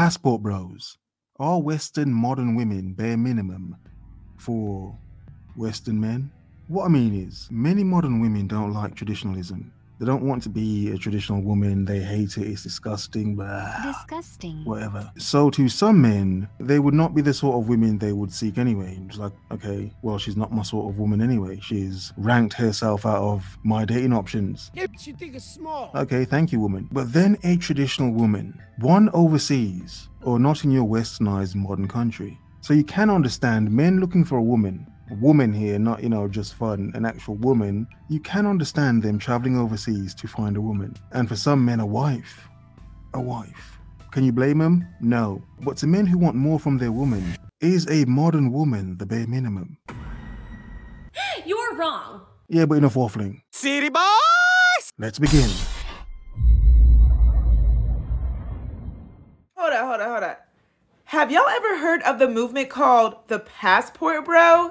passport bros, are Western modern women bare minimum for Western men? What I mean is, many modern women don't like traditionalism. They don't want to be a traditional woman. They hate it. It's disgusting. Blah, Disgusting. whatever. So to some men, they would not be the sort of women they would seek anyway. It's like, okay, well, she's not my sort of woman anyway. She's ranked herself out of my dating options. Yeah, but you think it's small. Okay, thank you, woman. But then a traditional woman, one overseas or not in your westernized modern country. So you can understand men looking for a woman, a woman here, not, you know, just fun, an actual woman. You can understand them traveling overseas to find a woman. And for some men, a wife. A wife. Can you blame them? No. But to men who want more from their woman, is a modern woman the bare minimum? You're wrong. Yeah, but enough waffling. City boys! Let's begin. Hold on, hold on, hold on. Have y'all ever heard of the movement called the Passport Bro?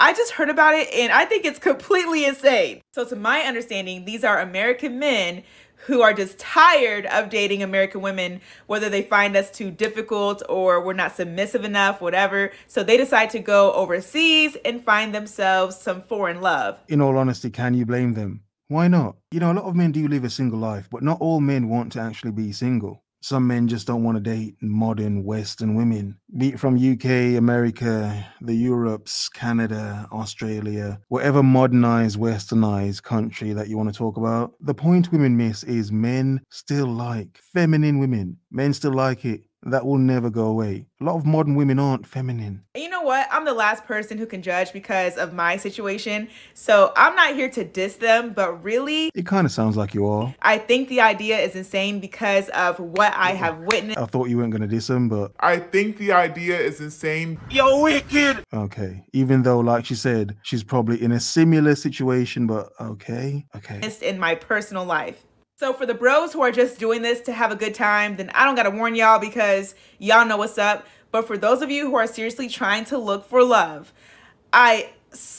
I just heard about it and I think it's completely insane. So, to my understanding, these are American men who are just tired of dating American women, whether they find us too difficult or we're not submissive enough, whatever. So, they decide to go overseas and find themselves some foreign love. In all honesty, can you blame them? Why not? You know, a lot of men do live a single life, but not all men want to actually be single. Some men just don't want to date modern Western women, be it from UK, America, the Europes, Canada, Australia, whatever modernized, westernized country that you want to talk about. The point women miss is men still like feminine women. Men still like it. That will never go away. A lot of modern women aren't feminine. You know what? I'm the last person who can judge because of my situation. So I'm not here to diss them, but really, It kind of sounds like you are. I think the idea is insane because of what I have witnessed. I thought you weren't going to diss them, but I think the idea is insane. You're wicked! Okay. Even though, like she said, she's probably in a similar situation, but okay. Okay. in my personal life. So for the bros who are just doing this to have a good time, then I don't gotta warn y'all because y'all know what's up. But for those of you who are seriously trying to look for love, I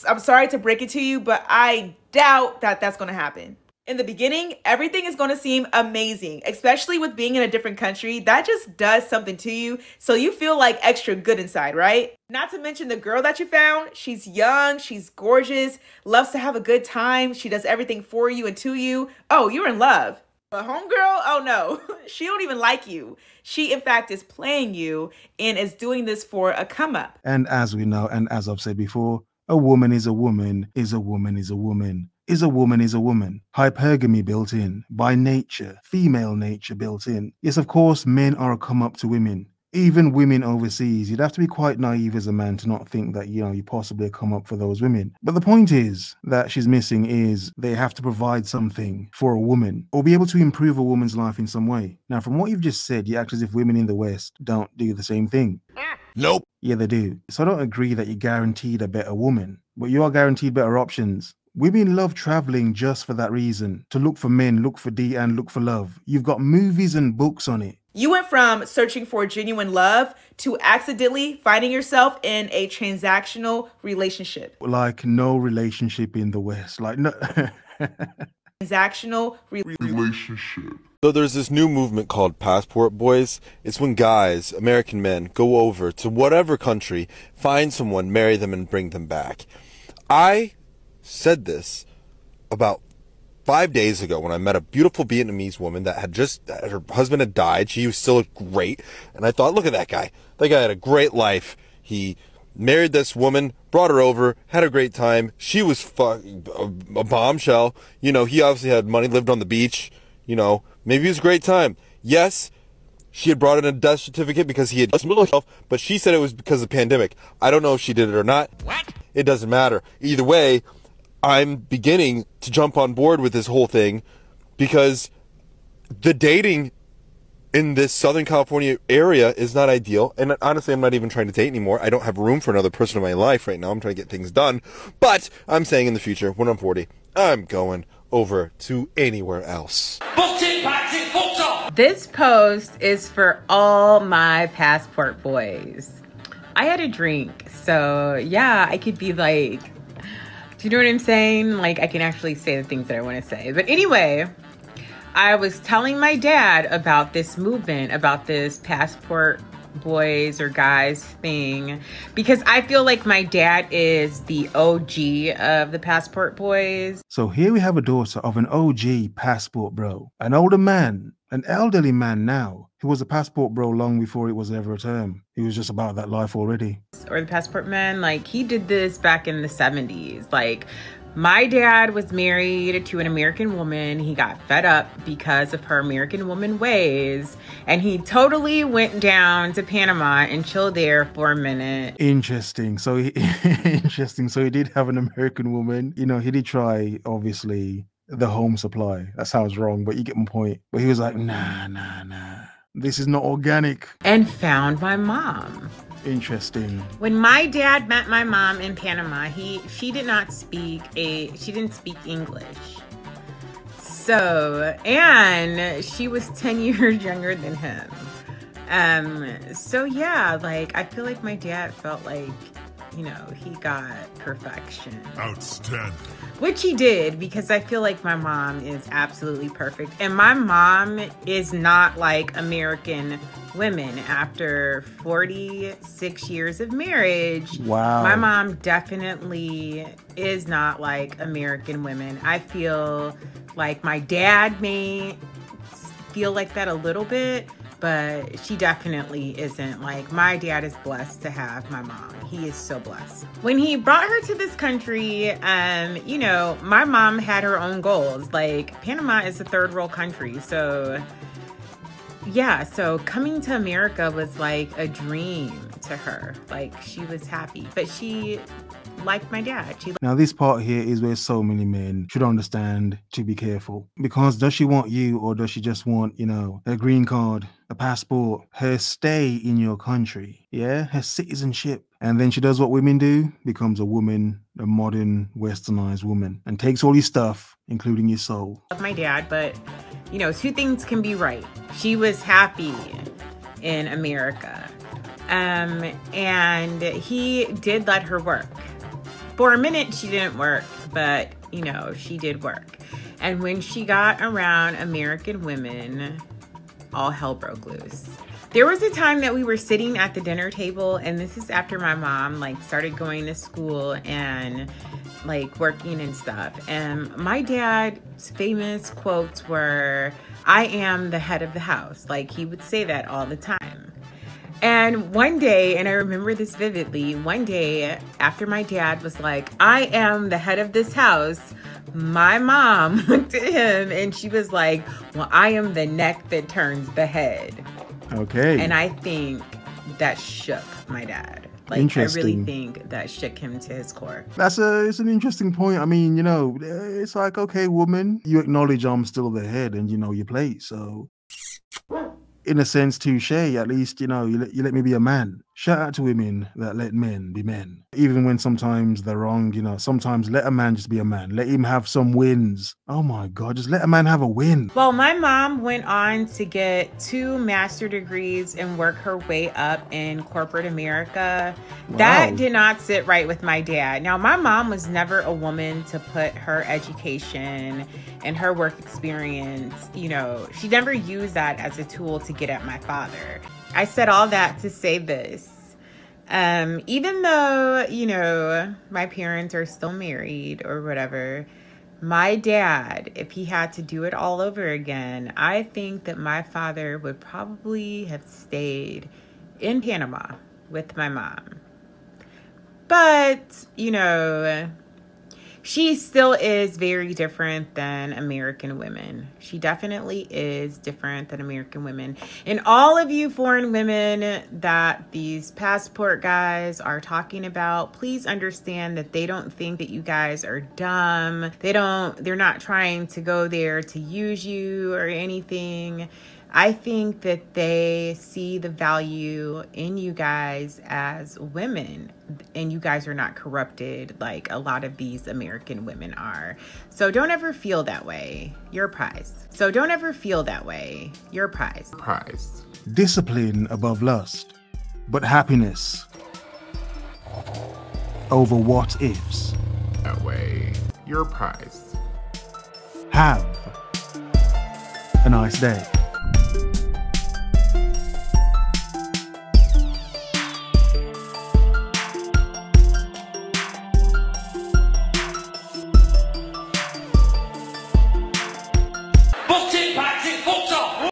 I'm sorry to break it to you, but I doubt that that's gonna happen. In the beginning, everything is going to seem amazing, especially with being in a different country. That just does something to you. So you feel like extra good inside, right? Not to mention the girl that you found. She's young, she's gorgeous, loves to have a good time. She does everything for you and to you. Oh, you're in love. But homegirl, oh no, she don't even like you. She in fact is playing you and is doing this for a come up. And as we know, and as I've said before, a woman is a woman, is a woman, is a woman, is a woman, is a woman. Hypergamy built in, by nature, female nature built in. Yes, of course, men are a come up to women. Even women overseas, you'd have to be quite naive as a man to not think that, you know, you possibly come up for those women. But the point is that she's missing is they have to provide something for a woman or be able to improve a woman's life in some way. Now, from what you've just said, you act as if women in the West don't do the same thing. Nope. Yeah, they do. So I don't agree that you're guaranteed a better woman, but you are guaranteed better options. Women love traveling just for that reason to look for men, look for D, and look for love. You've got movies and books on it. You went from searching for genuine love to accidentally finding yourself in a transactional relationship. Like no relationship in the West. Like no. Transactional re- Relationship. So there's this new movement called Passport Boys. It's when guys, American men, go over to whatever country, find someone, marry them, and bring them back. I said this about five days ago when I met a beautiful Vietnamese woman that had just, her husband had died. She was still great. And I thought, look at that guy. That guy had a great life. He married this woman, brought her over, had a great time. She was fuck, a, a bombshell. You know, he obviously had money, lived on the beach. You know, maybe it was a great time. Yes, she had brought in a death certificate because he had just killed himself, but she said it was because of the pandemic. I don't know if she did it or not. What? It doesn't matter. Either way, I'm beginning to jump on board with this whole thing because the dating in this Southern California area is not ideal. And honestly, I'm not even trying to date anymore. I don't have room for another person in my life right now. I'm trying to get things done. But I'm saying in the future, when I'm 40, I'm going over to anywhere else. This post is for all my passport boys. I had a drink, so yeah, I could be like, do you know what I'm saying? Like, I can actually say the things that I want to say. But anyway, I was telling my dad about this movement, about this passport boys or guys thing because I feel like my dad is the OG of the passport boys. So here we have a daughter of an OG passport bro, an older man, an elderly man now, who was a passport bro long before it was ever a term. He was just about that life already. Or the passport man, like he did this back in the 70s. Like my dad was married to an American woman. He got fed up because of her American woman ways, and he totally went down to Panama and chilled there for a minute. Interesting. So he, interesting. So he did have an American woman. You know, he did try, obviously, the home supply. That sounds wrong, but you get my point. But he was like, nah, nah, nah. This is not organic. And found my mom. Interesting. When my dad met my mom in Panama, he she did not speak a she didn't speak English. So, and she was 10 years younger than him. Um so yeah, like I feel like my dad felt like, you know, he got perfection. Outstanding. Which he did because I feel like my mom is absolutely perfect. And my mom is not like American women after 46 years of marriage. Wow. My mom definitely is not like American women. I feel like my dad may feel like that a little bit, but she definitely isn't. Like, my dad is blessed to have my mom. He is so blessed. When he brought her to this country, um, you know, my mom had her own goals. Like, Panama is a third world country, so yeah, so coming to America was like a dream to her. Like she was happy, but she liked my dad. She Now, this part here is where so many men should understand to be careful. Because does she want you or does she just want, you know, a green card, a passport, her stay in your country? Yeah, her citizenship. And then she does what women do, becomes a woman, a modern, westernized woman, and takes all your stuff, including your soul. my dad, but you know, two things can be right. She was happy in America. Um, and he did let her work. For a minute, she didn't work, but you know, she did work. And when she got around American women, all hell broke loose. There was a time that we were sitting at the dinner table, and this is after my mom like started going to school and like working and stuff. And my dad's famous quotes were, I am the head of the house. Like he would say that all the time. And one day, and I remember this vividly, one day after my dad was like, I am the head of this house, my mom looked at him and she was like, Well, I am the neck that turns the head. Okay. And I think that shook my dad. Like, I really think that shook him to his core. That's a it's an interesting point. I mean, you know, it's like okay, woman, you acknowledge I'm still the head and you know your place. So, in a sense, touche. At least you know you let, you let me be a man. Shout out to women that let men be men, even when sometimes they're wrong. You know, sometimes let a man just be a man. Let him have some wins. Oh my God, just let a man have a win. Well, my mom went on to get two master degrees and work her way up in corporate America. That did not sit right with my dad. Now, my mom was never a woman to put her education and her work experience, you know, she never used that as a tool to get at my father. I said all that to say this. Um, even though, you know, my parents are still married or whatever, my dad, if he had to do it all over again, I think that my father would probably have stayed in Panama with my mom. But, you know, she still is very different than American women. She definitely is different than American women. And all of you foreign women that these passport guys are talking about, please understand that they don't think that you guys are dumb. They don't, they're not trying to go there to use you or anything. I think that they see the value in you guys as women, and you guys are not corrupted like a lot of these American women are. So don't ever feel that way. You're prized. So don't ever feel that way. You're Prize. Prized. Discipline above lust, but happiness over what ifs. That way, your prize. Have a nice day.